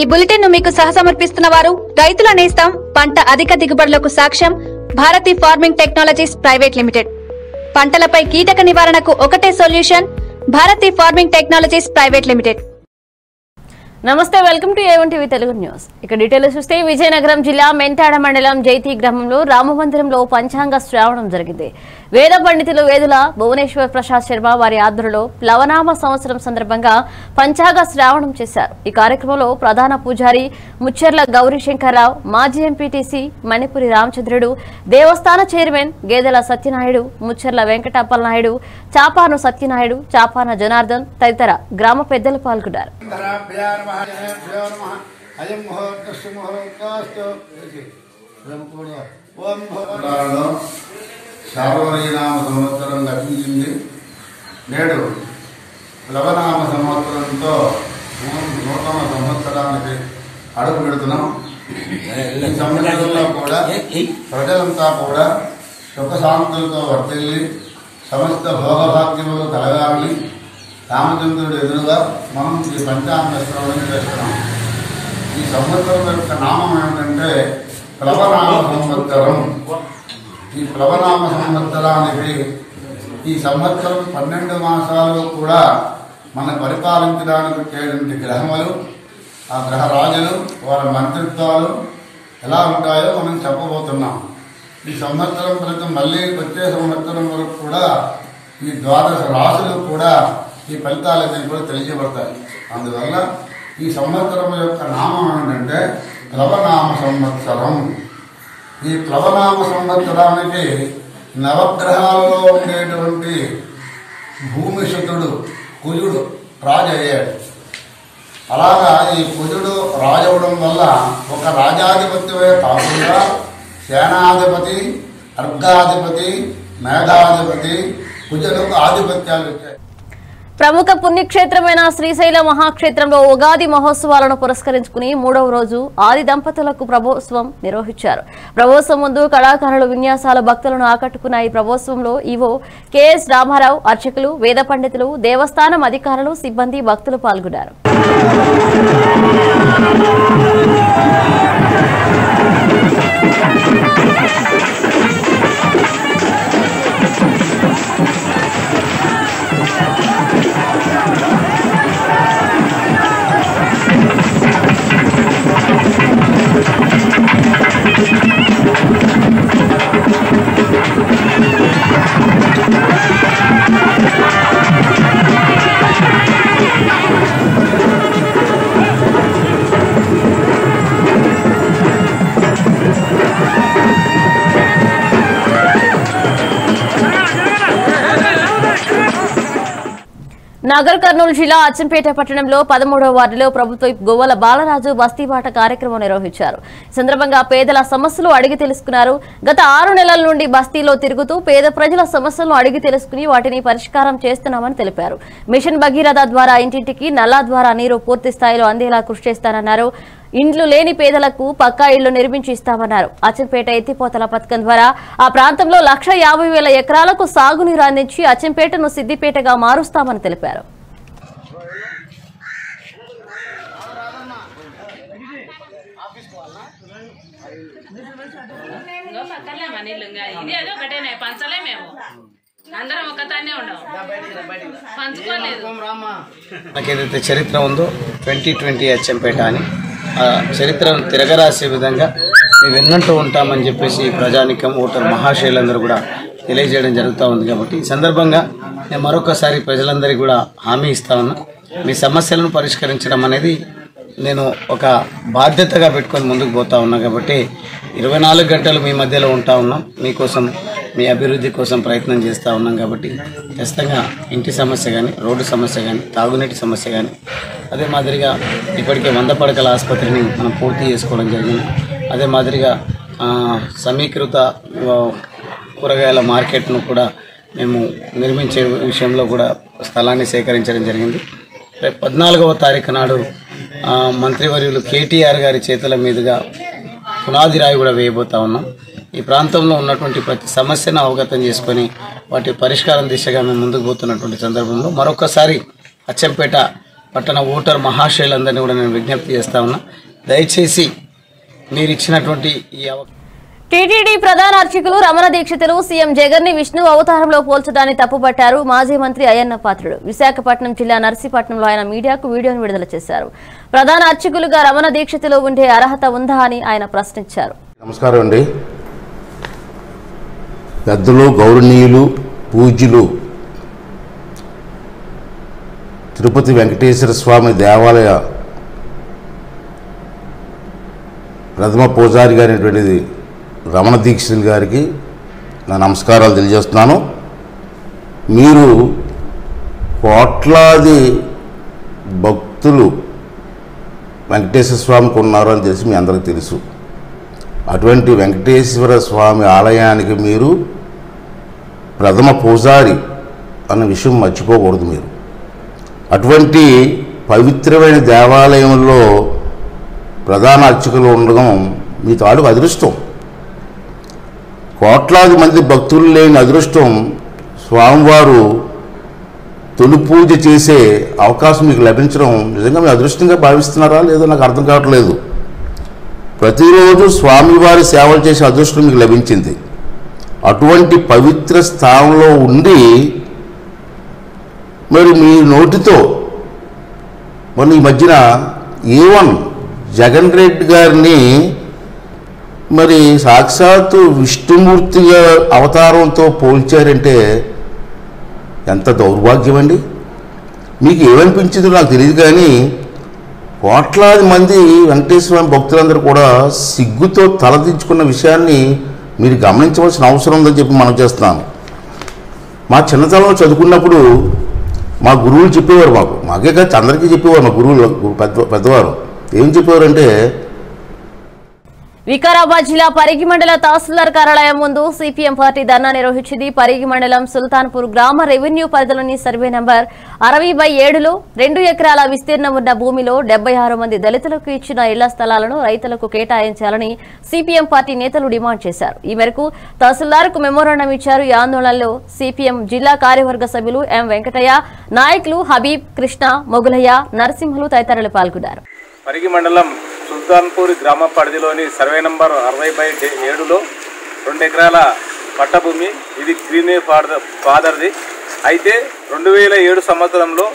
ఈ బులెటిన్ను మీకు సహసమర్పిస్తున్న వారు రైతుల నేస్తం పంట అధిక దిగుబడులకు సాక్ష్యం Bharathi farming technologies private limited. పంటలపై కీటక నివారణకు ఒకటే solution Bharathi farming technologies private limited. నమస్తే welcome to A one TV Telugu news. ఇక డీటెయిల్స్ చూస్తే విజయనగరం జిల్లా మెంటాడ మండలం జైతి గ్రామంలో రామమందిరంలో పంచాంగ శ్రావణం జరిగింది. వేద పండితులు వేదుల భువనేశ్వర్ ప్రసాద్ శర్మ వారి ఆధ్వర్యంలో ప్లవనామ సంవత్సరం సందర్భంగా పంచాంగ శ్రావణం చేశారు. ఈ కార్యక్రమంలో ప్రధాన పూజారి ముచ్చెర్ల గౌరీశంకర్రావు మాజీ ఎంపీటీసీ మణిపురి రామచంద్రుడు దేవస్థాన చైర్మన్ గేదెల సత్యనాయుడు ముచ్చెర్ల వెంకటప్పలనాయుడు చాపాను సత్యనాయుడు చాపాన జనార్దన్ తదితర గ్రామ పెద్దలు పాల్గొన్నారు. ధనాభ్యా నమ అయం ముహూర్తస్సు ముహూర్తాస్తు ఓం శార్వరీనామ సంవత్సరం గతించింది నేడు లవనామ సంవత్సరంతో నూతన సంవత్సరానికి అడుగు పెడుతున్నాం. ఈ సంవత్సరంలో కూడా ప్రజలంతా కూడా సుఖశాంతులతో వర్తిల్లి సమస్త భోగభాగ్యములు కలగాలని రామచంద్రుడు ఎదురుగా మనం ఈ పంచాంగ శ్రవణం చేస్తున్నాం. ఈ సంవత్సరం యొక్క నామం ఏమిటంటే ప్లవనామ సంవత్సరం. ఈ ప్లవనామ సంవత్సరానికి ఈ సంవత్సరం పన్నెండు మాసాలు కూడా మన పరిపాలించడానికి వచ్చేటువంటి గ్రహములు ఆ గ్రహ రాజులు వారి మంత్రిత్వాలు ఎలా ఉంటాయో మనం చెప్పబోతున్నాం. ఈ సంవత్సరం ప్రతి మళ్ళీ వచ్చే సంవత్సరం వరకు కూడా ఈ ద్వాదశ రాశులు కూడా ఈ ఫలితాలన్నీ కూడా తెలియబడతాయి అందువల్ల ఈ సంవత్సరం యొక్క నామం ఏంటంటే ప్లవనామ సంవత్సరం. ఈ ప్లవనామ సంవత్సరానికి నవగ్రహాలలో ఉండేటువంటి భూమిశుద్ధుడు కుజుడు రాజు అయ్యాడు అలాగా ఈ కుజుడు రాజవడం వల్ల ఒక రాజాధిపత్యమే కాకుండా సేనాధిపతి అర్ఘాధిపతి మేఘాధిపతి కుజులకు ఆధిపత్యాలు వచ్చాయి. ప్రముఖ పుణ్యక్షేత్రమైన శ్రీశైల మహాక్షేత్రంలో ఉగాది మహోత్సవాలను పురస్కరించుకుని మూడవ రోజు ఆది దంపతులకు ప్రభోత్సవం నిర్వహించారు. ప్రభోత్సవం ముందు కళాకారులు విన్యాసాల భక్తులను ఆకట్టుకున్న ఈ ప్రభోత్సవంలో ఈవో కెఎస్ రామారావు అర్చకులు వేద పండితులు దేవస్థానం అధికారులు సిబ్బంది భక్తులు పాల్గొన్నారు. నగర్ కర్నూలు జిల్లా అచ్చంపేట పట్టణంలో పదమూడవ వార్డులో ప్రభుత్వ గోవల బాలరాజు బస్తీబాట కార్యక్రమం నిర్వహించారు. సందర్భంగా పేదల సమస్యలు అడిగి తెలుసుకున్నారు. గత ఆరు నెలల నుండి బస్తీలో తిరుగుతూ పేద ప్రజల సమస్యలను అడిగి తెలుసుకుని వాటిని పరిష్కారం చేస్తున్నామని తెలిపారు. మిషన్ భగీరథ ద్వారా ఇంటింటికి నల్లా ద్వారా నీరు పూర్తి స్థాయిలో అందేలా కృషి చేస్తానన్నారు. ఇండ్లు లేని పేదలకు పక్కా ఇళ్ళు నిర్మించి ఇస్తామన్నారు అచ్చంపేట ఎత్తిపోతల పథకం ద్వారా ఆ ప్రాంతంలో లక్ష ఎకరాలకు సాగునీరు అందించి అచ్చంపేటను సిద్దిపేటగా మారుస్తామని తెలిపారు. ఇంకో పంచలే మేము అందరం ఒకతానే పంచుకోలేదు మనకేదైతే చరిత్ర ఉందో ట్వంటీ ట్వంటీ అచ్చంపేట అని. చరిత్రను తిరగరాసే విధంగా మేము విన్నట్టు ఉంటామని చెప్పేసి ప్రజానికం ఓటర్ మహాశైలందరూ కూడా తెలియజేయడం జరుగుతూ ఉంది కాబట్టి ఈ సందర్భంగా నేను మరొకసారి ప్రజలందరికీ కూడా హామీ ఇస్తా ఉన్నా. మీ సమస్యలను పరిష్కరించడం అనేది నేను ఒక బాధ్యతగా పెట్టుకొని ముందుకు పోతా ఉన్నా కాబట్టి ఇరవై నాలుగు గంటలు మీ మధ్యలో ఉంటా ఉన్నాం. మీకోసం మీ అభివృద్ధి కోసం ప్రయత్నం చేస్తూ ఉన్నాం కాబట్టి ఖచ్చితంగా ఇంటి సమస్య కానీ రోడ్డు సమస్య కానీ తాగునీటి సమస్య కానీ అదే మాదిరిగా ఇప్పటికే వంద పడకల ఆసుపత్రిని మనం పూర్తి చేసుకోవడం జరిగింది. అదే మాదిరిగా సమీకృత కూరగాయల మార్కెట్ను కూడా మేము నిర్మించే విషయంలో కూడా స్థలాన్ని సేకరించడం జరిగింది. రేపు పద్నాలుగవ తారీఖు నాడు మంత్రివర్యులు కేటీఆర్ గారి చేతుల మీదుగా పునాది రాయి కూడా వేయబోతా ఉన్నాం. ఈ ప్రాంతంలో ఉన్నటువంటి ప్రతి సమస్యను అవగతం చేసుకొని వాటి పరిష్కారం దిశగా మేము ముందుకు పోతున్నటువంటి సందర్భంలో మరొకసారి అచ్చంపేట పట్టణ ఓటర్ మహాశయులందరినీ కూడా నేను విజ్ఞప్తి చేస్తా ఉన్నా. దయచేసి మీరు ఇచ్చినటువంటి ఈ అవకాశం టీటీడీ ప్రధాన అర్చకులు రమణ దీక్షితులు సీఎం జగన్ని విష్ణు అవతారంలో పోల్చడాన్ని తప్పుపట్టారు మాజీ మంత్రి అయ్యన్న పాత్రుడు. విశాఖపట్నం జిల్లా నర్సీపట్నంలో ఆయన మీడియాకు వీడియోను విడుదల చేశారు. ప్రధాన అర్చకులుగా రమణ దీక్షితులు ఉండే అర్హత ఉందా అని ఆయన ప్రశ్నించారు. నమస్కారం అండి. పెద్దలు గౌరవనీయులు పూజ్యులు. తిరుపతి వెంకటేశ్వర స్వామి దేవాలయ ప్రథమ పూజారి గారైనటువంటిది రమణ దీక్షితులు గారికి నా నమస్కారాలు తెలియజేస్తున్నాను. మీరు కోట్లాది భక్తులు వెంకటేశ్వర స్వామికి ఉన్నారు అని తెలిసి మీ అందరికీ తెలుసు. అటువంటి వెంకటేశ్వర స్వామి ఆలయానికి మీరు ప్రథమ పూజారి అన్న విషయం మర్చిపోకూడదు మీరు. అటువంటి పవిత్రమైన దేవాలయంలో ప్రధాన అర్చకులు ఉండడం మీ తాడు అదృష్టం. కోట్లాది మంది భక్తులు లేని అదృష్టం స్వామివారు తొలి పూజ చేసే అవకాశం మీకు లభించడం నిజంగా మీ అదృష్టంగా భావిస్తున్నారా? లేదో నాకు అర్థం కావట్లేదు. ప్రతిరోజు స్వామివారి సేవలు చేసే అదృష్టం మీకు లభించింది. అటువంటి పవిత్ర స్థానంలో ఉండి మరి మీ నోటితో మరి ఈ మధ్యన ఏవన్ జగన్ రెడ్డి గారిని మరి సాక్షాత్తు విష్ణుమూర్తిగా అవతారంతో పోల్చారంటే ఎంత దౌర్భాగ్యం అండి మీకు ఏమనిపించిందో నాకు తెలియదు కానీ కోట్లాది మంది వెంకటేశ్వర స్వామి భక్తులందరూ కూడా సిగ్గుతో తలదించుకున్న విషయాన్ని మీరు గమనించవలసిన అవసరం ఉందని చెప్పి మనం చేస్తున్నాను. మా చిన్నతనంలో చదువుకున్నప్పుడు మా గురువులు చెప్పేవారు మాకు. మాకే కాదు అందరికీ చెప్పేవారు మా గురువులు పెద్ద పెద్దవారు. ఏం చెప్పేవారంటే వికారాబాద్ జిల్లా పరిగి మండల తహసీల్దార్ కార్యాలయం ముందు సిపిఎం పార్టీ ధర్నా నిర్వహించింది. పరిగి మండలం సుల్తాన్పూర్ గ్రామ రెవెన్యూ పరిధిలోని సర్వే నంబర్ అరవై బై ఏడులో రెండు ఎకరాల విస్తీర్ణం ఉన్న భూమిలో డెబ్బై ఆరు మంది దళితులకు ఇచ్చిన ఇళ్ళ స్థలాలను రైతులకు కేటాయించాలని సిపిఎం పార్టీ నేతలు డిమాండ్ చేశారు. ఈ మేరకు తహసీల్దార్కు మెమోరాండం ఇచ్చారు. ఈ ఆందోళనలో సిపిఎం జిల్లా కార్యవర్గ సభ్యులు ఎం వెంకటయ్య నాయకులు హబీబ్ కృష్ణ మొగులయ్య నరసింహులు తదితరులు పాల్గొన్నారు. పరిగి మండలం సుల్తాన్పూర్ గ్రామ పరిధిలోని సర్వే నంబర్ అరవై బై ఏడులో రెండు ఎకరాల పట్టభూమి. ఇది గ్రీనే ఫాదర్ ఫాదర్ది. అయితే రెండు వేల ఏడు సంవత్సరంలో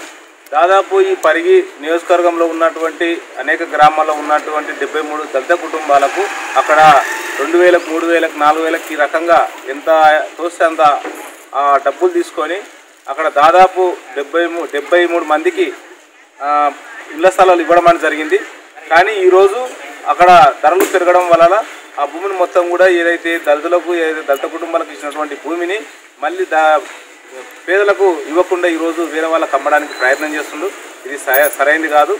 దాదాపు ఈ పరిగి నియోజకవర్గంలో ఉన్నటువంటి అనేక గ్రామాల్లో ఉన్నటువంటి డెబ్బై మూడు దళిత కుటుంబాలకు అక్కడ రెండు వేలకు మూడు వేలకు నాలుగు వేలకు ఈ రకంగా ఎంత తోస్తే అంత ఆ, డబ్బులు తీసుకొని అక్కడ దాదాపు డెబ్బై మూ డెబ్బై మూడు మందికి ఇళ్ళ స్థలాలు ఇవ్వడం అనేది జరిగింది. కానీ ఈరోజు అక్కడ ధరలు పెరగడం వలన ఆ భూమిని మొత్తం కూడా ఏదైతే దళితులకు ఏదైతే దళిత కుటుంబాలకు ఇచ్చినటువంటి భూమిని మళ్ళీ దా పేదలకు ఇవ్వకుండా ఈరోజు వేరే వాళ్ళకి అమ్మడానికి ప్రయత్నం చేస్తుండ్రు ఇది సరైనది కాదు.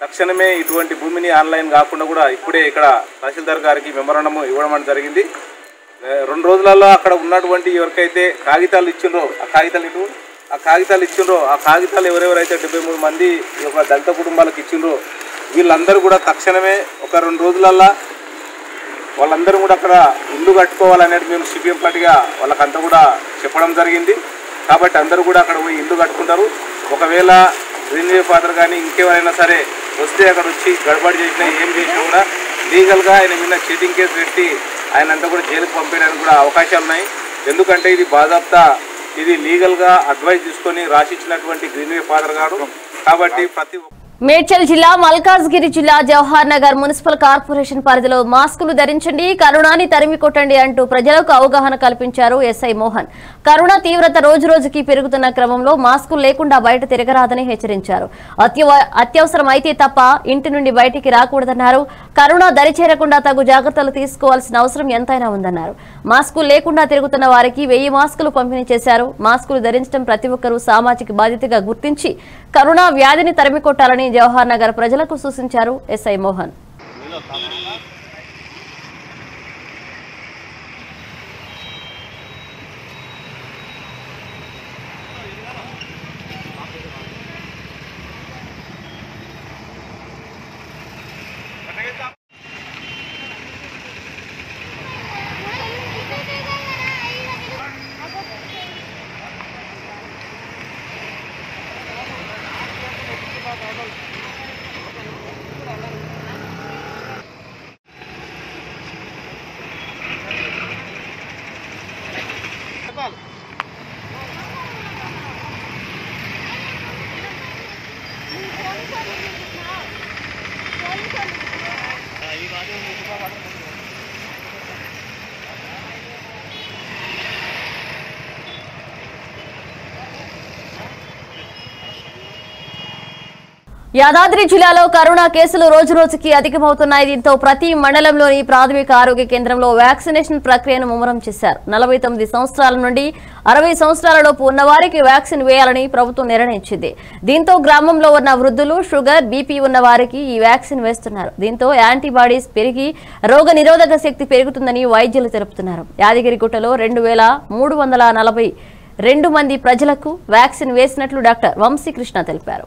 తక్షణమే ఇటువంటి భూమిని ఆన్లైన్ కాకుండా కూడా ఇప్పుడే ఇక్కడ తహసీల్దార్ గారికి మెమోరాండం ఇవ్వడం జరిగింది. రెండు రోజులలో అక్కడ ఉన్నటువంటి ఎవరికైతే కాగితాలు ఇచ్చిండ్రో ఆ కాగితాలు ఇటు ఆ కాగితాలు ఇచ్చిండ్రో ఆ కాగితాలు ఎవరెవరైతే డెబ్బై మూడు మంది ఈ దళిత కుటుంబాలకు ఇచ్చిండ్రో వీళ్ళందరూ కూడా తక్షణమే ఒక రెండు రోజులల్లా వాళ్ళందరూ కూడా అక్కడ ఇల్లు కట్టుకోవాలనేది మేము సిపిఎం పార్టీగా వాళ్ళకంతా కూడా చెప్పడం జరిగింది. కాబట్టి అందరూ కూడా అక్కడ పోయి ఇల్లు కట్టుకుంటారు. ఒకవేళ రీన్వే ఫాదర్ కానీ ఇంకెవరైనా సరే వస్తే అక్కడ వచ్చి గడబడి చేసినా ఏం చేసినా కూడా లీగల్గా ఆయన మీద చీటింగ్ కేసు పెట్టి ఆయన అంతా కూడా జైలుకు పంపేయడానికి కూడా అవకాశాలు ఉన్నాయి. ఎందుకంటే ఇది బాధాప్తా ఇది లీగల్గా అడ్వైజ్ తీసుకొని రాసిచ్చినటువంటి గ్రీన్వే ఫాదర్ గారు కాబట్టి ప్రతి ఒక్క మేడ్చల్ జిల్లా మల్కాజ్గిరి జిల్లా జవహర్ నగర్ మున్సిపల్ కార్పొరేషన్ పరిధిలో మాస్కులు ధరించండి కరోనాని తరిమి కొట్టండి అంటూ ప్రజలకు అవగాహన కల్పించారు ఎస్ఐ మోహన్. కరోనా తీవ్రత రోజు రోజుకి పెరుగుతున్న క్రమంలో మాస్కులు లేకుండా బయట తిరగరాదని హెచ్చరించారు. అత్యవ- అత్యవసరం అయితే తప్ప ఇంటి నుండి బయటికి రాకూడదన్నారు. కరోనా దరి చేరకుండా తగు జాగ్రత్తలు తీసుకోవాల్సిన అవసరం ఎంతైనా ఉందన్నారు. మాస్కులు లేకుండా తిరుగుతున్న వారికి వెయ్యి మాస్కులు పంపిణీ చేశారు. మాస్కులు ధరించడం ప్రతి ఒక్కరూ సామాజిక బాధ్యతగా గుర్తించి కరోనా వ్యాధిని తరిమికొట్టాలని జవహర్ నగర్ ప్రజలకు సూచించారు ఎస్ఐ మోహన్. యాదాద్రి జిల్లాలో కరోనా కేసులు రోజు రోజుకి అధికమవుతున్నాయి. దీంతో ప్రతి మండలంలోని ప్రాథమిక ఆరోగ్య కేంద్రంలో వ్యాక్సినేషన్ ప్రక్రియను ముమ్మరం చేశారు. నలభై తొమ్మిది సంవత్సరాల నుండి అరవై సంవత్సరాలలోపు ఉన్న వారికి వ్యాక్సిన్ వేయాలని ప్రభుత్వం నిర్ణయించింది. దీంతో గ్రామంలో ఉన్న వృద్ధులు షుగర్ బీపీ ఉన్న వారికి ఈ వ్యాక్సిన్ వేస్తున్నారు. దీంతో యాంటీబాడీస్ పెరిగి రోగ నిరోధక శక్తి పెరుగుతుందని వైద్యులు తెలుపుతున్నారు. యాదగిరిగుట్టలో రెండు వేల మూడు వందల నలభై రెండు మంది ప్రజలకు వ్యాక్సిన్ వేసినట్లు డాక్టర్ వంశీకృష్ణ తెలిపారు.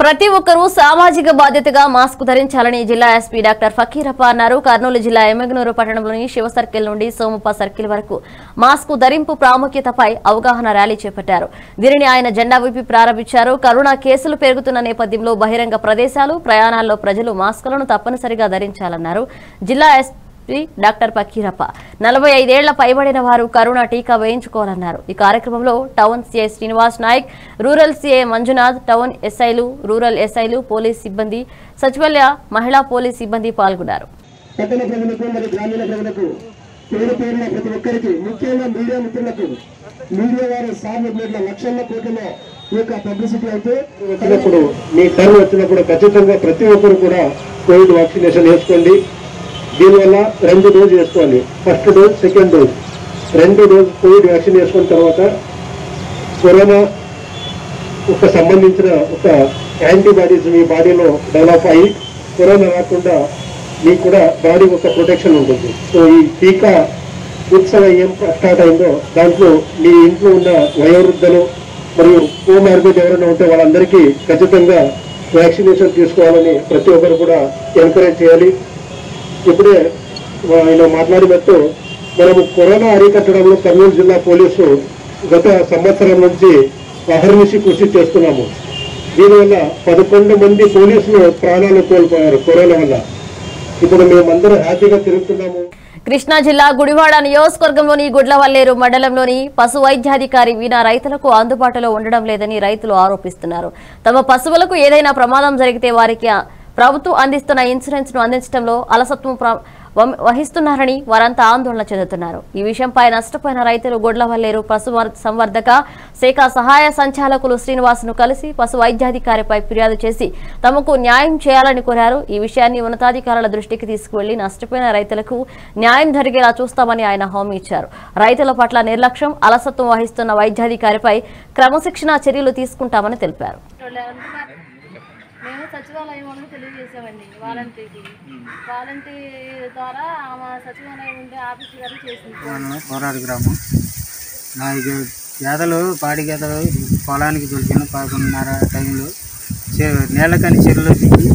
ప్రతి ఒక్కరూ సామాజిక బాధ్యతగా మాస్క్ ధరించాలని జిల్లా ఎస్పీ డాక్టర్ ఫకీరప్ప అన్నారు. కర్నూలు జిల్లా ఎమ్మెగనూరు పట్టణంలోని శివ సర్కిల్ నుండి సోమప్ప సర్కిల్ వరకు మాస్క్ ధరింపు ప్రాముఖ్యతపై అవగాహన ర్యాలీ చేపట్టారు. దీనిని ఆయన జెండా విప్పి ప్రారంభించారు. కరోనా కేసులు పెరుగుతున్న నేపథ్యంలో బహిరంగ ప్రదేశాలు ప్రయాణాల్లో ప్రజలు మాస్కులను తప్పనిసరిగా ధరించాలన్నారు. జిల్లా ఎస్పీ డాక్టర్ పకీరప్ప. నలభై ఐదేళ్ళ పైబడిన వారు కరోనా టీకా వేయించుకోవాలన్నారు. ఈ కార్యక్రమంలో town CI Srinivas Naik rural CI Manjunath town ఎస్ఐలు రూరల్ ఎస్ఐలు పోలీస్ సిబ్బంది సచివాలయ మహిళా పోలీస్ సిబ్బంది పాల్గొన్నారు. పేరు పేరున ప్రతి ఒక్కరికి ముఖ్యంగా మీడియా మిత్రులకు మీడియా వారి లక్షల కోట్లలో ఈ యొక్క పబ్లిసిటీ అయితే వచ్చినప్పుడు మీ వచ్చినప్పుడు ఖచ్చితంగా ప్రతి ఒక్కరు కూడా కోవిడ్ వ్యాక్సినేషన్ వేసుకోండి. దీనివల్ల రెండు డోస్ వేసుకోవాలి. ఫస్ట్ డోస్ సెకండ్ డోస్ రెండు డోస్ కోవిడ్ వ్యాక్సిన్ వేసుకున్న తర్వాత కరోనా ఒక సంబంధించిన ఒక యాంటీబాడీస్ మీ బాడీలో డెవలప్ అయ్యి కరోనా రాకుండా మీకు కూడా బాడీ ఒక ప్రొటెక్షన్ ఉంటుంది. సో ఈ టీకా ఉత్సవం ఏం స్టార్ట్ అయిందో దాంట్లో మీ ఇంట్లో ఉన్న వయోవృద్ధులు మరియు కోమార్బిడ్ ఎవరైనా ఉంటే వాళ్ళందరికీ ఖచ్చితంగా వ్యాక్సినేషన్ తీసుకోవాలని ప్రతి ఒక్కరు కూడా ఎంకరేజ్ చేయాలి. ఇప్పుడే ఆయన మాట్లాడినట్టు మనము కరోనా అరికట్టడంలో కర్నూలు జిల్లా పోలీసు గత సంవత్సరం నుంచి అహర్నిశి కృషి చేస్తున్నాము. దీనివల్ల పదకొండు మంది పోలీసులు ప్రాణాలు కోల్పోయారు కరోనా వల్ల. ఇప్పుడు మేమందరం హ్యాపీగా తిరుగుతున్నాము. కృష్ణా జిల్లా గుడివాడ నియోజకవర్గంలోని గుడ్లవల్లేరు మండలంలోని పశు వైద్యాధికారి వీణ రైతులకు అందుబాటులో ఉండడం లేదని రైతులు ఆరోపిస్తున్నారు. తమ పశువులకు ఏదైనా ప్రమాదం జరిగితే వారికి ప్రభుత్వం అందిస్తున్న ఇన్సూరెన్స్ను అందించడంలో అలసత్వం ప్ర- వం- వహిస్తున్నారని వారంతా ఆందోళన చెందుతున్నారు. ఈ విషయంపై నష్టపోయిన రైతులు గొడ్లవల్లేరు పశు వర్- సంవర్ధక శాఖ సహాయ సంచాలకులు శ్రీనివాసును కలిసి పశు వైద్యాధికారిపై ఫిర్యాదు చేసి తమకు న్యాయం చేయాలని కోరారు. ఈ విషయాన్ని ఉన్నతాధికారుల దృష్టికి తీసుకువెళ్ళి నష్టపోయిన రైతులకు న్యాయం జరిగేలా చూస్తామని ఆయన హామీ ఇచ్చారు. రైతుల పట్ల నిర్లక్ష్యం అలసత్వం వహిస్తున్న వైద్యాధికారిపై క్రమశిక్షణా చర్యలు తీసుకుంటామని తెలిపారు. సచివాలయం వాళ్ళు తెలియజేసామండి వాలంటీర్కి. వాలంటీర్ ద్వారా ఆమె సచివాలయం ఉండే ఆఫీస్ గారు చేసింది. కోరాడు గ్రామం. నాలుగు గేదలు పాడి గేదలు పొలానికి దొరికిన పదకొండున్నర టైంలో చె- నేలకని చెరువులో దిగి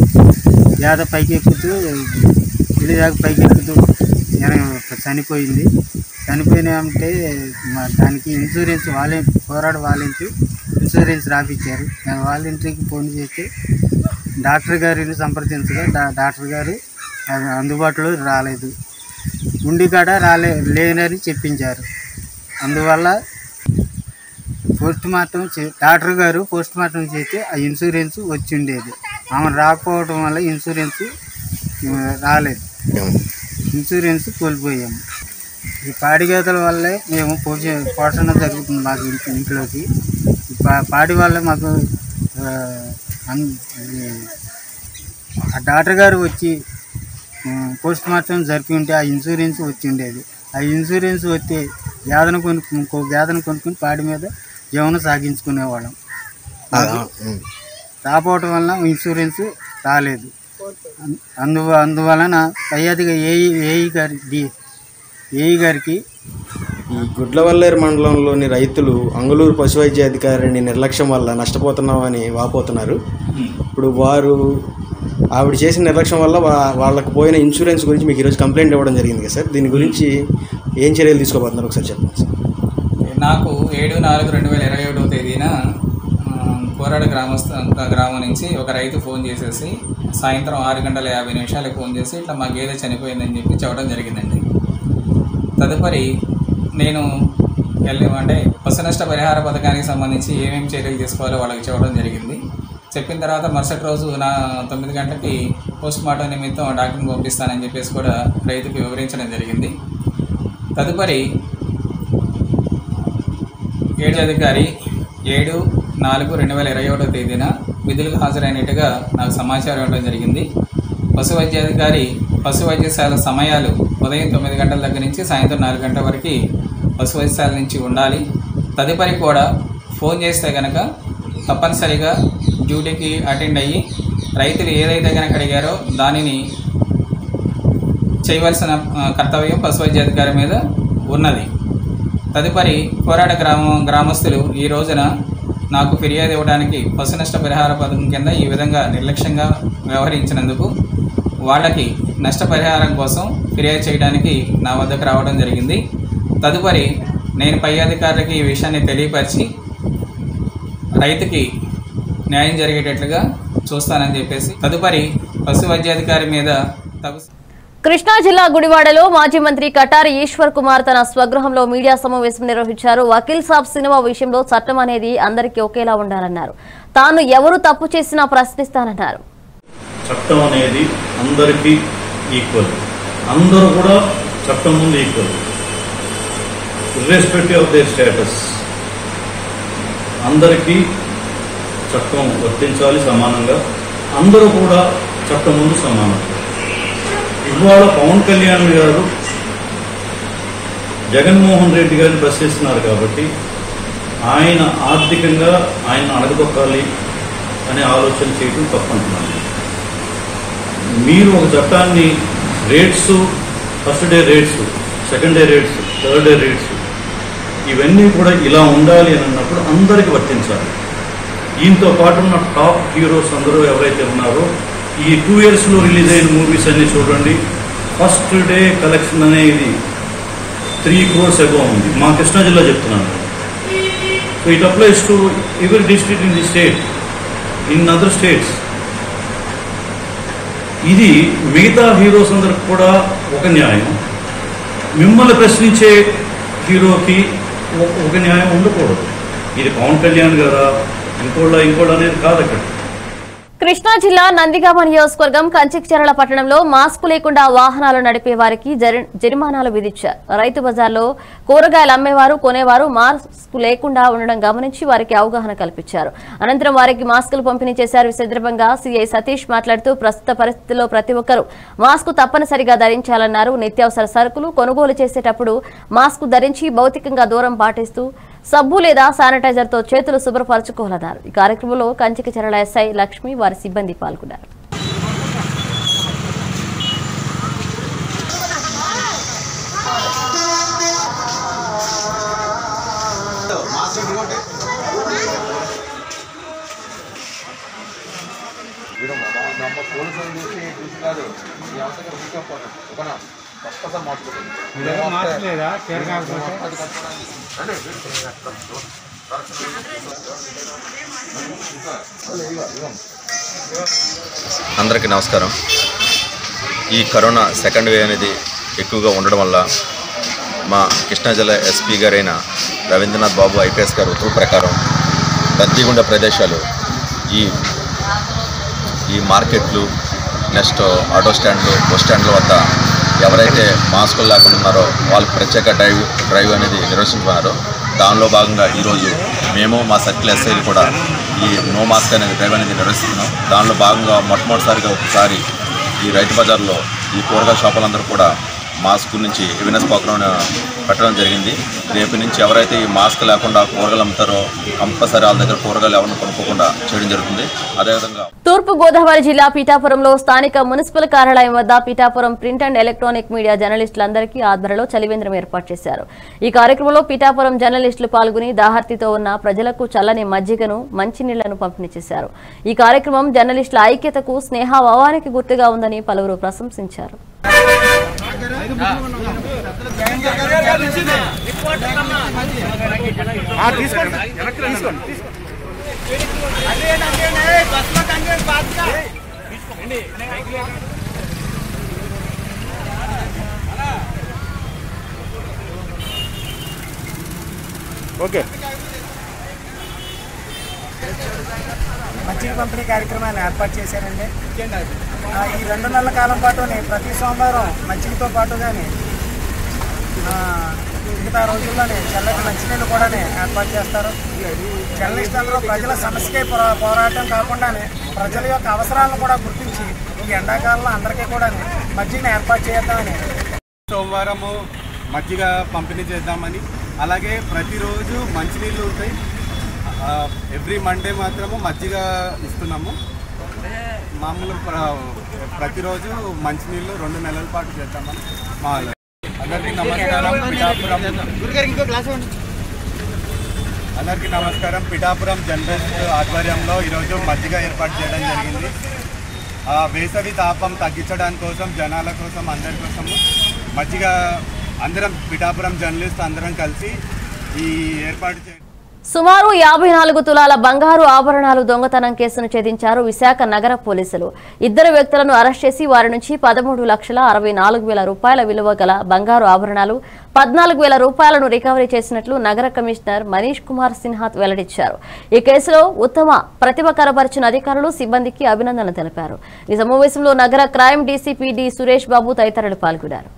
గేద పైకి ఎక్కుతూ ఇల్లు దాకా పైకి ఎక్కుతూ చనిపోయింది. చనిపోయినామంటే దానికి ఇన్సూరెన్స్ వాళ్ళే పోరాడు వాలంటీ ఇన్సూరెన్స్ రాపిచ్చారు. నేను వాలంటీర్కి ఫోన్ చేస్తే డాక్టర్ గారిని సంప్రదించగా డాక్టర్ గారు అందుబాటులో రాలేదు. ఉండి కాడ రాలే లేనని చెప్పించారు. అందువల్ల పోస్ట్ మార్టం చే- డాక్టర్ గారు పోస్ట్ మార్టం చేస్తే ఆ ఇన్సూరెన్స్ వచ్చి ఉండేది ఆమె రాకపోవడం వల్ల ఇన్సూరెన్స్ రాలేదు. ఇన్సూరెన్స్ కోల్పోయాము. ఈ పాడి వల్లే మేము పోష పోషణ జరుగుతుంది మాకు ఇంట్లోకి. పా- పాడి వల్ల మాకు ఆ, డాక్టర్ గారు వచ్చి పోస్ట్ మార్టం జరిపి ఉంటే ఆ ఇన్సూరెన్స్ వచ్చి ఉండేది ఆ ఇన్సూరెన్స్ వస్తే గేదెను కొను ఇంకో కొనుక్కుని పాడి మీద జీవనం సాగించుకునేవాళ్ళం. రాపోవటం వలన ఇన్సూరెన్స్ రాలేదు. అందు అందువలన పై అధిక ఏఈ ఏఈ గారి ఏఈ గారికి గుడ్లవల్లేరు మండలంలోని రైతులు అంగులూరు పశు వైద్యాధికారిని నిర్లక్ష్యం వల్ల నష్టపోతున్నామని వాపోతున్నారు. ఇప్పుడు వారు ఆవిడ చేసిన నిర్లక్ష్యం వల్ల వాళ్ళకు పోయిన ఇన్సూరెన్స్ గురించి మీకు ఈరోజు కంప్లైంట్ ఇవ్వడం జరిగింది కదా సార్. దీని గురించి ఏం చర్యలు తీసుకోబోతున్నారు ఒకసారి చెప్పండి సార్. నాకు ఏడు నాలుగు రెండు వేల ఇరవై ఏడవ తేదీన కోరాడ గ్రామస్థ గ్రామం నుంచి ఒక రైతు ఫోన్ చేసేసి సాయంత్రం ఆరు గంటల యాభై నిమిషాలకు ఫోన్ చేసి ఇట్లా మా గేదె చనిపోయిందని చెప్పి చెప్పడం జరిగిందండి. తదుపరి నేను వెళ్ళి అంటే పశు నష్ట పరిహార పథకానికి సంబంధించి ఏమేమి చర్యలు తీసుకోవాలో వాళ్ళకి చెప్పడం జరిగింది. చెప్పిన తర్వాత మరుసటి రోజు నా తొమ్మిది గంటలకి పోస్ట్ మార్టం నిమిత్తం డాక్టర్ని పంపిస్తానని చెప్పేసి కూడా రైతుకి వివరించడం జరిగింది. తదుపరి ఏడు అధికారి ఏడు నాలుగు రెండు వేల ఇరవై ఒకటో తేదీన విధులకు హాజరైనట్టుగా నాకు సమాచారం ఇవ్వడం జరిగింది. పశు వైద్యాధికారి పశు వైద్యశాల సమయాలు ఉదయం తొమ్మిది గంటల దగ్గర నుంచి సాయంత్రం నాలుగు గంటల వరకు పశు వైద్యశాల నుంచి ఉండాలి. తదుపరి కూడా ఫోన్ చేస్తే కనుక తప్పనిసరిగా డ్యూటీకి అటెండ్ అయ్యి రైతులు ఏదైతే కనుక అడిగారో దానిని చేయవలసిన కర్తవ్యం పశు వైద్యాధికారి మీద ఉన్నది. తదుపరి పోరాట గ్రామం గ్రామస్తులు ఈ రోజున నాకు ఫిర్యాదు ఇవ్వడానికి పశు నష్ట పరిహార పథకం కింద ఈ విధంగా నిర్లక్ష్యంగా వ్యవహరించినందుకు వాళ్ళకి నష్టపరిహారం కోసం ఫిర్యాదు చేయడానికి నా వద్దకు రావడం జరిగింది. తదుపరి నేను పై అధికారులకి ఈ విషయాన్ని తెలియపరిచి రైతుకి న్యాయం జరిగేటట్లుగా చూస్తానని చెప్పేసి తదుపరి పశు వైద్యాధికారి మీద తగు కృష్ణా జిల్లా గుడివాడలో మాజీ మంత్రి కటారి ఈశ్వర్ కుమార్ తన స్వగృహంలో మీడియా సమావేశం నిర్వహించారు. వకీల్ సాబ్ సినిమా విషయంలో చట్టం అనేది అందరికీ ఒకేలా ఉండాలన్నారు. తాను ఎవరు తప్పు చేసినా ప్రశ్నిస్తానన్నారు. చట్టం అనేది అందరికీ ఈక్వల్. అందరూ కూడా చట్టం ముందు equal. Irrespective of their status అందరికీ చట్టం వర్తించాలి సమానంగా. అందరూ కూడా చట్టం ముందు సమానం. ఇవాళ పవన్ కళ్యాణ్ గారు జగన్మోహన్ రెడ్డి గారిని ప్రశ్నిస్తున్నారు కాబట్టి ఆయన ఆర్థికంగా ఆయన అడగదొక్కాలి అనే ఆలోచన చేయడం తప్పంటున్నాను. మీరు ఒక చట్టాన్ని rates first day rates second day rates third day rates ఇవన్నీ కూడా ఇలా ఉండాలి అని అన్నప్పుడు అందరికీ వర్తించాలి. దీంతో పాటు ఉన్న టాప్ హీరోస్ అందరూ ఎవరైతే ఉన్నారో ఈ టూ ఇయర్స్లో రిలీజ్ అయిన మూవీస్ అన్ని చూడండి. ఫస్ట్ డే కలెక్షన్ అనేది త్రీ క్రోర్స్ ఎగో ఉంది. మా కృష్ణా జిల్లా చెప్తున్నాను. So it applies to every district in the state in other states ఇది మిగతా హీరోస్ అందరికి కూడా ఒక న్యాయం. మిమ్మల్ని ప్రశ్నించే హీరోకి ఒక- న్యాయం ఉండకూడదు. ఇది పవన్ కళ్యాణ్ గారా? ఇంకోళ్ళ ఇంకోళ్ళు అనేది కాదు అక్కడ కృష్ణా జిల్లా నందిగామ నియోజకవర్గం కంచిక్చర్ల పట్టణంలో మాస్క్ లేకుండా వాహనాలు నడిపే వారికి జరి- జరిమానాలు విధించారు. రైతు బజార్లో కూరగాయలు అమ్మేవారు కొనేవారు మాస్క్ లేకుండా ఉండడం గమనించి వారికి అవగాహన కల్పించారు. అనంతరం వారికి మాస్కులు పంపిణీ చేశారు. ఈ సందర్భంగా సీఐ సతీష్ మాట్లాడుతూ ప్రస్తుత పరిస్థితుల్లో ప్రతి ఒక్కరూ మాస్క్ తప్పనిసరిగా ధరించాలన్నారు. నిత్యావసర సరుకులు కొనుగోలు చేసేటప్పుడు మాస్క్ ధరించి భౌతికంగా దూరం పాటిస్తూ సబ్బు లేదా శానిటైజర్తో చేతులు శుభ్రపరచుకోవాలన్నారు. ఈ కార్యక్రమంలో కంచికి చెరల ఎస్ఐ లక్ష్మి వారి సిబ్బంది పాల్గొన్నారు. మాస్క్ లేదా కేర్ అందరికీ నమస్కారం. ఈ కరోనా సెకండ్ వేవ్ అనేది ఎక్కువగా ఉండడం వల్ల మా కృష్ణా జిల్లా ఎస్పీ గారైన రవీంద్రనాథ్ బాబు ఐపీఎస్ గారు ఉత్తర్వు ప్రకారం రద్దీగుండ ప్రదేశాలు ఈ ఈ మార్కెట్లు నెక్స్ట్ ఆటో స్టాండ్లు బస్ స్టాండ్ల వద్ద ఎవరైతే మాస్కులు లేకుండా ఉన్నారో వాళ్ళకి ప్రత్యేక డ్రైవ్ డ్రైవ్ అనేది నిర్వహించుకున్నారు దానిలో భాగంగా ఈరోజు మేము మా సర్కిల్ ఎస్ఐలు కూడా ఈ నో మాస్క్ అనేది డ్రైవ్ అనేది నిర్వహిస్తున్నాం. దానిలో భాగంగా మొట్టమొదటిసారిగా ఒకసారి ఈ రైతు బజార్లో ఈ కూరగాయ షాపులందరూ కూడా మా స్కూల్ నుంచి అవేర్నెస్ ప్రోగ్రామ్ పెట్టడం జరిగింది. రేపు నుంచి ఎవరైతే ఈ మాస్క్ లేకుండా కూరగాయలు అమ్ముతారో కంపల్సరీ వాళ్ళ దగ్గర కూరగాయలు ఎవరిని కొనుక్కోకుండా చేయడం జరుగుతుంది. అదేవిధంగా తూర్పు గోదావరి జిల్లా పీఠాపురంలో స్థానిక మున్సిపల్ కార్యాలయం వద్ద Pithapuram print and electronic media జర్నలిస్టులందరికీ ఆధ్వర్యంలో చలివేంద్రం ఏర్పాటు చేశారు. ఈ కార్యక్రమంలో పీఠాపురం జర్నలిస్టులు పాల్గొని దాహర్తితో ఉన్న ప్రజలకు చల్లని మజ్జిగను మంచినీళ్ళను పంపిణీ చేశారు. ఈ కార్యక్రమం జర్నలిస్టుల ఐక్యతకు స్నేహభావానికి గుర్తుగా ఉందని పలువురు ప్రశంసించారు. ఓకే. మజ్జిగ పంపిణీ కార్యక్రమాన్ని ఏర్పాటు చేశారండి. ఈ రెండు నెలల కాలం పాటు ప్రతి సోమవారం మజ్జిగతో పాటుగానే కానీ మిగతా రోజుల్లోనే చల్లటి మంచినీళ్ళు కూడా ఏర్పాటు చేస్తారు. జర్నలిస్ట్ అందరూ ప్రజల సమస్యకే పోరా- పోరాటం కాకుండానే ప్రజల యొక్క అవసరాలను కూడా గుర్తించి ఈ ఎండాకాలంలో అందరికీ కూడా మజ్జిగను ఏర్పాటు చేద్దామని. సోమవారము మజ్జిగ పంపిణీ చేద్దామని అలాగే ప్రతిరోజు మంచినీళ్ళు ఉంటాయి. ఎవ్రీ మండే మాత్రము మజ్జిగ ఇస్తున్నాము. మామూలు ప్రతిరోజు మంచినీళ్ళు రెండు నెలల పాటు చేద్దామని మా అందరికీ నమస్కారం పిఠాపురం. అందరికీ నమస్కారం. పిఠాపురం జర్నలిస్ట్ ఆధ్వర్యంలో ఈరోజు మజ్జిగ ఏర్పాటు చేయడం జరిగింది. ఆ, వేసవి తాపం తగ్గించడాని కోసం జనాల కోసం అందరి కోసం మజ్జిగ అందరం పిఠాపురం జర్నలిస్ట్ అందరం కలిసి ఈ ఏర్పాటు చే సుమారు యాభై నాలుగు తులాల బంగారు ఆభరణాలు దొంగతనం కేసును ఛేదించారు విశాఖ నగర పోలీసులు. ఇద్దరు వ్యక్తులను అరెస్ట్ చేసి వారి నుంచి పదమూడు లక్షల అరవై నాలుగు వేల రూపాయల విలువ గల బంగారు ఆభరణాలు పద్నాలుగు వేల రూపాయలను రికవరీ చేసినట్లు నగర కమిషనర్ మనీష్ కుమార్ సిన్హాత్ వెల్లడించారు. ఈ కేసులో ఉత్తమ ప్రతిభ కనబరిచిన అధికారులు సిబ్బందికి అభినందనలు తెలిపారు. ఈ సమావేశంలో నగర crime DCP D Suresh Babu తదితరులు పాల్గొన్నారు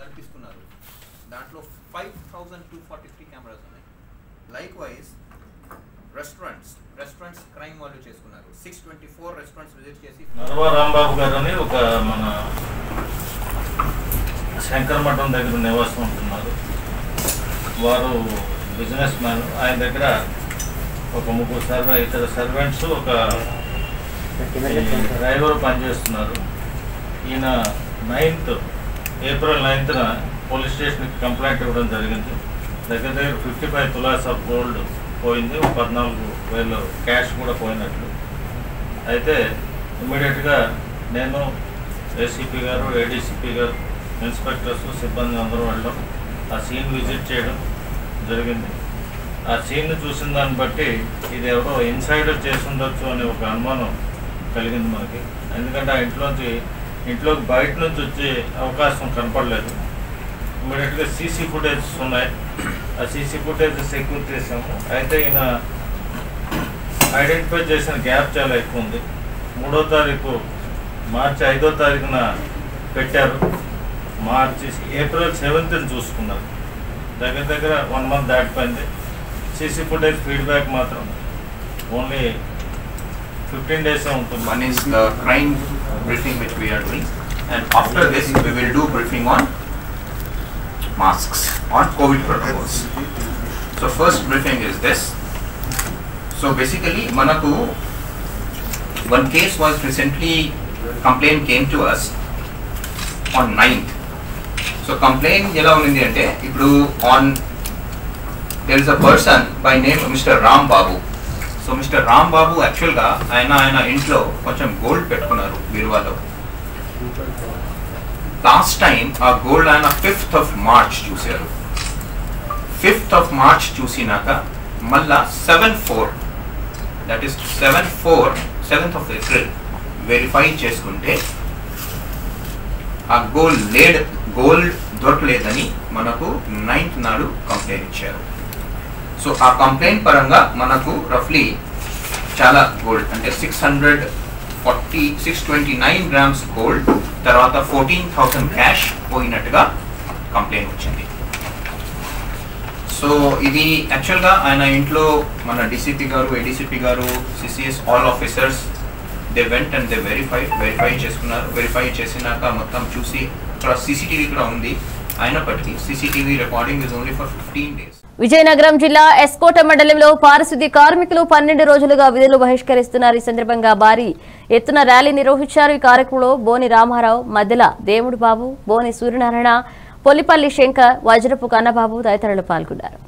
నడిపిస్తున్నారు దాంట్లో five thousand two forty three cameras ఉన్నాయి likewise restaurants restaurants crime వాళ్ళు చేసుకున్నారు six twenty four restaurants visit చేసి నర్వా రాంబాబు గారు అని ఒక మన శంకర్ మఠం దగ్గర నివాసం ఉంటున్నారు. వారు బిజినెస్ మ్యాన్ ఆయన దగ్గర ఒక ముగ్గురు సర్వ ఇతర సర్వెంట్స్ ఒక డ్రైవర్ పనిచేస్తున్నారు. ఈయన నైన్త్ ఏప్రిల్ నైన్త్న పోలీస్ స్టేషన్కి కంప్లైంట్ ఇవ్వడం జరిగింది. దగ్గర దగ్గర fifty five tolas of gold పోయింది. ఒక పద్నాలుగు వేలు క్యాష్ కూడా పోయినట్లు. అయితే ఇమ్మీడియట్గా నేను ఏసీపీ గారు ఏడీసీపీ గారు ఇన్స్పెక్టర్స్ సిబ్బంది అందరూ వెళ్ళడం ఆ సీన్ విజిట్ చేయడం జరిగింది. ఆ సీన్ చూసిన దాన్ని బట్టి ఇది ఎవరో ఇన్సైడర్ చేసి ఉండొచ్చు అనే ఒక అనుమానం కలిగింది మనకి. ఎందుకంటే ఆ ఇంట్లోంచి ఇంట్లోకి బయట నుంచి వచ్చే అవకాశం కనపడలేదు. ఇమ్మీడియట్గా సీసీ ఫుటేజెస్ ఉన్నాయి. ఆ సీసీ ఫుటేజ్ సెక్యూర్ చేసాము అయితే ఈయన ఐడెంటిఫై చేసిన గ్యాప్ చాలా ఎక్కువ ఉంది. మూడో తారీఖు మార్చి ఐదో తారీఖున పెట్టారు. మార్చి ఏప్రిల్ సెవెంత్ని చూసుకున్నారు. దగ్గర దగ్గర వన్ మంత్ దాటిపోయింది. సిసి ఫుటేజ్ ఫీడ్బ్యాక్ మాత్రం ఓన్లీ ఫిఫ్టీన్ డేస్ ఉంటుంది. Masks on covid protocols. So first briefing is this. So basically, Manaku, one case was recently, complaint came to us on 9th. So complaint ఎలా ఉంది అంటే ఇప్పుడు on there is a person by name Mr. Ram Babu. So mister Ram Babu యాక్చువల్గా ఆయన ఆయన ఇంట్లో కొంచెం gold పెట్టుకున్నారు బీరువాలో లాస్ట్ టైం ఆ గోల్డ్ ఆయన ఫిఫ్త్ ఆఫ్ మార్చ్ చూశారు ఫిఫ్త్ ఆఫ్ మార్చ్ చూసినాక మళ్ళా seven four that is seven four seventh of April verify చేసుకుంటే ఆ గోల్డ్ లేడ్ గోల్డ్ దొరకలేదని మనకు నైన్త్ నాడు కంప్లైంట్ ఇచ్చారు. సో ఆ కంప్లైంట్ పరంగా మనకు రఫ్లీ చాలా గోల్డ్ అంటే six hundred forty six twenty nine grams gold తర్వాత ఫోర్టీన్ థౌసండ్ క్యాష్ పోయినట్టుగా కంప్లైంట్ వచ్చింది. సో ఇది యాక్చువల్గా ఆయన ఇంట్లో మన DCP garu ADCP garu CCS all officers they went and they verify verify చేసుకున్నారు. వెరిఫై చేసినాక మొత్తం చూసి ఇక్కడ సీసీటీవీ కూడా ఉంది. అయినప్పటికీ CCTV recording is only for fifteen days Vizianagaram జిల్లా ఎస్కోట మండలంలో పారిశుద్ధ్య కార్మికులు పన్నెండు రోజులుగా విధులు బహిష్కరిస్తున్నారు. ఈ సందర్భంగా భారీ ఎత్తున ర్యాలీ నిర్వహించారు. ఈ కార్యక్రమంలో బోని రామారావు మధ్యల దేవుడు బాబు బోని సూర్యనారాయణ పొల్లిపల్లి శంకర్ వజ్రపు కన్నబాబు తదితరులు పాల్గొన్నారు.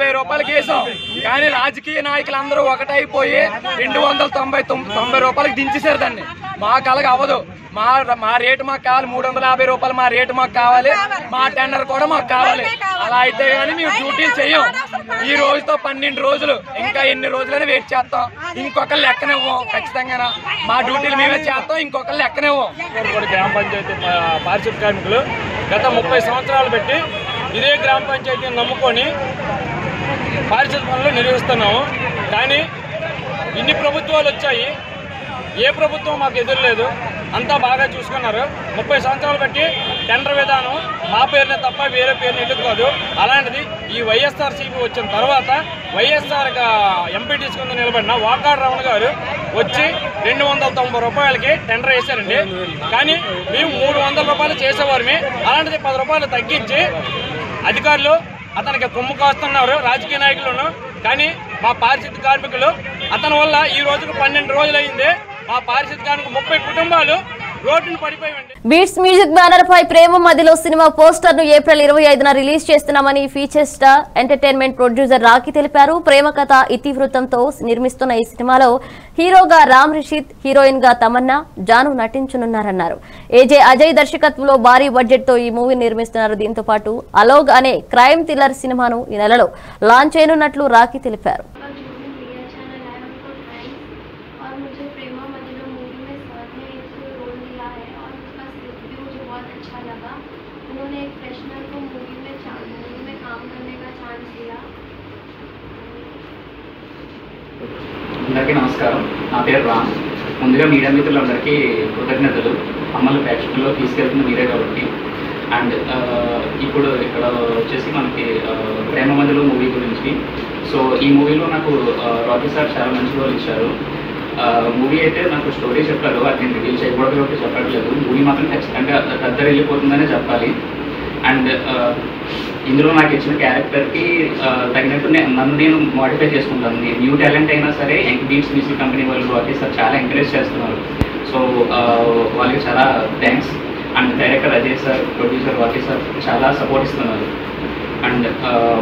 యాభై రూపాయలు కేసాం. కానీ రాజకీయ నాయకులందరూ ఒకటైపోయి రెండు వందల తొంభై తొంభై రూపాయలకి దించేశారు దాన్ని. మాకు అలాగ అవ్వదు. మా మా రేటు మాకు కావాలి. మూడు వందల యాభై రూపాయలు మా రేటు మాకు కావాలి. మా టెండర్ కూడా మాకు కావాలి. అలా అయితే కానీ మేము డ్యూటీలు చెయ్యం ఈ రోజుతో పన్నెండు రోజులు. ఇంకా ఎన్ని రోజులైనా వెయిట్ చేస్తాం. ఇంకొకరు లెక్కనివ్వం ఖచ్చితంగా మా డ్యూటీలు మేమే చేస్తాం. ఇంకొకరు లెక్కనివ్వం గ్రామ పంచాయతీ పారిశుద్ధ కార్మికులు గత ముప్పై సంవత్సరాలు పెట్టి ఇదే గ్రామ పంచాయతీని నమ్ముకొని పారిశుద్ధ పనులు నిర్వహిస్తున్నాము. కానీ ఇన్ని ప్రభుత్వాలు వచ్చాయి. ఏ ప్రభుత్వం మాకు ఎదురులేదు అంతా బాగా చూసుకున్నారు. ముప్పై సంవత్సరాలు బట్టి టెండర్ విధానం మా పేరునే తప్ప వేరే పేరుని ఎదుర్కోదు అలాంటిది ఈ వైఎస్ఆర్సీపీ వచ్చిన తర్వాత వైఎస్ఆర్ ఎంపీటీసీ కింద నిలబడిన వాకాడు రమణ గారు వచ్చి రెండు వందల తొంభై రూపాయలకి టెండర్ వేశారండి. కానీ మేము మూడు వందల రూపాయలు చేసేవారమే. అలాంటిది పది రూపాయలు తగ్గించి అధికారులు అతనికి కొమ్ము కాస్తున్నారు రాజకీయ నాయకులను. కానీ మా పారిశుద్ధ కార్మికులు అతని వల్ల ఈ రోజుకు పన్నెండు రోజులైంది. మా పారిశుద్ధ కార్మికులు ముప్పై కుటుంబాలు బీట్స్ మ్యూజిక్ బ్యానర్ పై ప్రేమ మధ్యలో సినిమా పోస్టర్ను ఏప్రిల్ ఇరవై ఐదున రిలీజ్ చేస్తున్నామని feature star entertainment producer Rakhi తెలిపారు. ప్రేమ కథ ఇతివృత్తంతో నిర్మిస్తున్న ఈ సినిమాలో హీరోగా రామ్ రిషిత్ హీరోయిన్గా తమన్నా జాను నటించనున్నారన్నారు. ఏజే అజయ్ దర్శకత్వంలో భారీ బడ్జెట్తో ఈ మూవీ నిర్మిస్తున్నారు. దీంతో పాటు అలోగ్ అనే క్రైమ్ థ్రిల్లర్ సినిమాను ఈ నెలలో లాంచ్ చేయనున్నట్లు రాఖీ తెలిపారు. మీడియా మిత్రులందరికీ కృతజ్ఞతలు. అమలు ప్రేక్షకుల్లో తీసుకెళ్తుంది మీరే కాబట్టి. అండ్ ఇప్పుడు ఇక్కడ వచ్చేసి మనకి ప్రేమ మధ్యలో మూవీ గురించి. సో ఈ మూవీలో నాకు ఆ, రాకీ సార్ చాలా మంచి రోల్ ఇచ్చారు. మూవీ అయితే నాకు స్టోరీ చెప్పారు అది నేను రివీల్ చేయకూడదు కాబట్టి చెప్పట్లేదు. మూవీ మాత్రం ఖచ్చితంగా దగ్గర వెళ్ళిపోతుందనే చెప్పాలి. అండ్ ఇందులో నాకు ఇచ్చిన క్యారెక్టర్కి తగినట్టు నేను నన్ను నేను మోడిఫై చేసుకుంటాను. నేను న్యూ టాలెంట్ అయినా సరే ఎంక్ బీట్స్ మ్యూజిక్ కంపెనీ వాళ్ళు వాకి సార్ చాలా ఎంకరేజ్ చేస్తున్నారు. సో వాళ్ళకి చాలా thanks and director Ajay sir producer Vaki sir చాలా సపోర్ట్ ఇస్తున్నారు. అండ్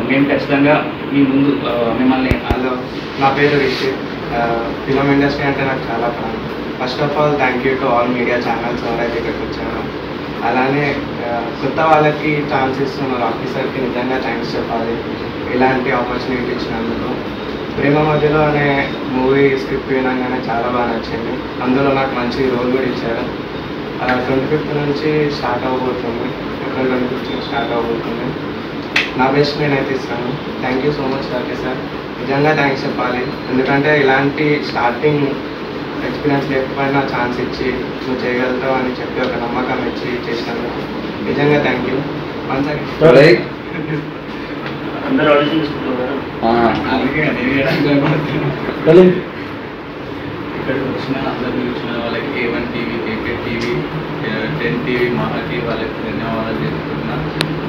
మేము ఖచ్చితంగా మీ ముందు మిమ్మల్ని హలో నా పేరు రిషి. ఫిలిం ఇండస్ట్రీ అంటే నాకు చాలా ప్రాణం. First of all thank you to all media channels ఎవరైతే ఇక్కడికి వచ్చారో అలానే కొత్త వాళ్ళకి ఛాన్స్ ఇస్తున్నారు ఆఫీసర్కి నిజంగా థ్యాంక్స్ చెప్పాలి. ఇలాంటి ఆపర్చునిటీ ఇచ్చినందుకు. ప్రేమ మధ్యలో అనే మూవీ స్క్రిప్ట్ వినగానే చాలా బాగా నచ్చింది. అందులో నాకు మంచి రోల్ కూడా ఇచ్చారు. ట్వంటీ ఫిఫ్త్ నుంచి స్టార్ట్ అవ్వబోతుంది. ఏప్రిల్ ట్వంటీ ఫిఫ్త్ నుంచి స్టార్ట్ అవ్వబోతుంది. నా బెస్ట్ నేనైతే ఇస్తాను. Thank you so much okay sir నిజంగా థ్యాంక్స్ చెప్పాలి. ఎందుకంటే ఇలాంటి స్టార్టింగ్ ఎక్స్పీరియన్స్ లేకపోయినా ఛాన్స్ ఇచ్చి నువ్వు చేయగలుగుతావు? అని చెప్పి ఒక నమ్మకం ఇచ్చి చేసినందుకు నిజంగా థ్యాంక్ యూ అందరూ ఇక్కడికి వచ్చిన అందరినీ వచ్చిన వాళ్ళకి A one TV కేకెట్ TV ten TV Maha TV వాళ్ళకి ధన్యవాదాలు తెలుపుతున్నా.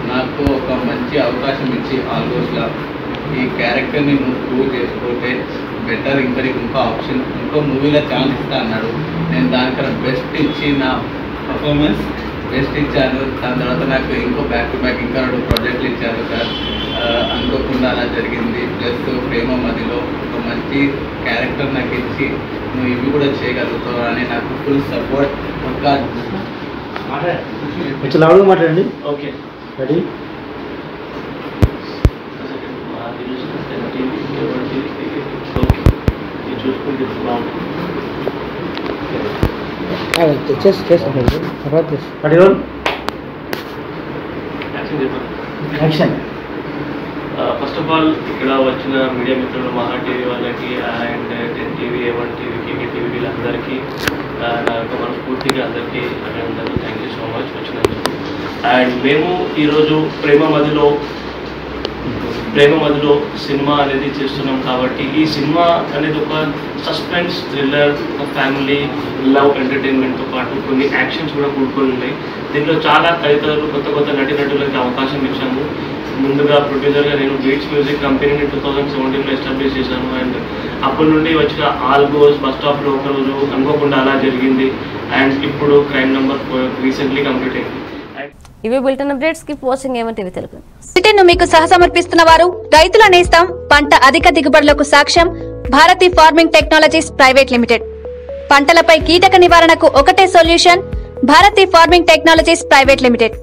నాకు ఒక మంచి అవకాశం ఇచ్చి ఆల్మోస్ట్లా ఈ క్యారెక్టర్ని నువ్వు ప్రూవ్ చేసుకుంటే బెటర్ ఇంకా నీకు ఇంకో ఆప్షన్ ఇంకో మూవీలో ఛాన్స్ ఇస్తా అన్నాడు. నేను దానికన్నా బెస్ట్ ఇచ్చి నా పర్ఫార్మెన్స్ బెస్ట్ ఇచ్చాను. దాని తర్వాత నాకు ఇంకో బ్యాక్ టు బ్యాక్ ఇంకా రెండు ప్రాజెక్టులు ఇచ్చారు సార్. అనుకోకుండా అలా జరిగింది. ప్లస్ ప్రేమ మదిలో ఒక మంచి క్యారెక్టర్ నాకు ఇచ్చి నువ్వు ఇవి కూడా చేయగలుగుతావు అని నాకు ఫుల్ సపోర్ట్ ఒక మాట్లాడండి. ఓకే రెడీ చేసి చేస్తాను తర్వాత యాక్షన్ ఫస్ట్ ఆఫ్ ఆల్ ఇక్కడ వచ్చిన మీడియా మిత్రులు మహా టీవీ వాళ్ళకి and ten TV A one TV KK TV వీళ్ళందరికీ నా యొక్క మనస్ఫూర్తిగా అందరికీ అభినందనలు థ్యాంక్ యూ సో మచ్ వచ్చినందుకు. అండ్ మేము ఈరోజు ప్రేమ మదిలో ప్రేమ మదిలో సినిమా అనేది చేస్తున్నాం కాబట్టి ఈ సినిమా అనేది ఒక సస్పెన్స్ థ్రిల్లర్ ఒక ఫ్యామిలీ లవ్ ఎంటర్టైన్మెంట్తో పాటు కొన్ని యాక్షన్స్ కూడా కూడుకొని ఉన్నాయి. దీంట్లో చాలా తదితరులు కొత్త కొత్త నటీనటులకి అవకాశం ఇచ్చాము. ముందుగా ప్రొడ్యూసర్గా నేను బీట్స్ మ్యూజిక్ కంపెనీని టూ థౌజండ్ సెవెంటీన్లో ఎస్టాబ్లిష్ చేశాను. అండ్ అప్పటి నుండి వచ్చిన ఆల్గోస్ బస్ స్టాప్లో ఒక రోజు అనుకోకుండా అలా జరిగింది. అండ్ ఇప్పుడు క్రైమ్ నెంబర్ రీసెంట్లీ కంప్లీట్ అయింది ఇవి బులెటిన్ అప్డేట్స్. కి వాచింగ్ ఏమంటే తెలుగు సిటీను మీకు సహసమర్పిస్తున్న వారు రైతుల నేస్తం పంట అధిక దిగుబడులకు సాక్ష్యం Bharathi farming technologies private limited. పంటలపై కీటక నివారణకు ఒకటే solution Bharathi farming technologies private limited.